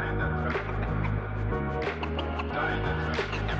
Die in the truck. Die in the truck.